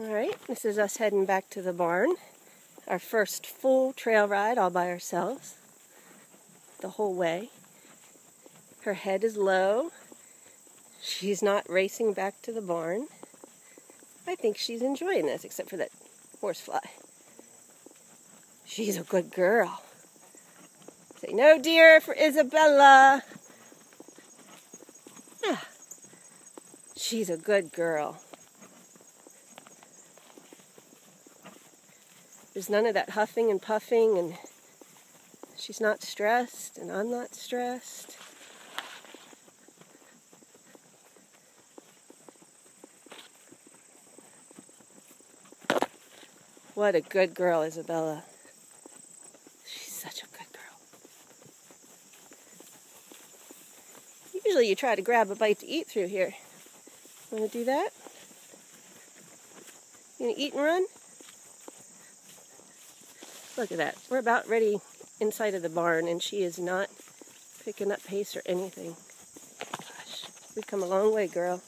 All right, this is us heading back to the barn. Our first full trail ride all by ourselves the whole way. Her head is low. She's not racing back to the barn. I think she's enjoying this, except for that horsefly. She's a good girl. Say no, dear, for Isabella. Yeah. She's a good girl. There's none of that huffing and puffing, and she's not stressed, and I'm not stressed. What a good girl, Isabella. She's such a good girl. Usually you try to grab a bite to eat through here. Want to do that? You gonna eat and run? Look at that. We're about ready inside of the barn, and she is not picking up pace or anything. Gosh, we've come a long way, girl.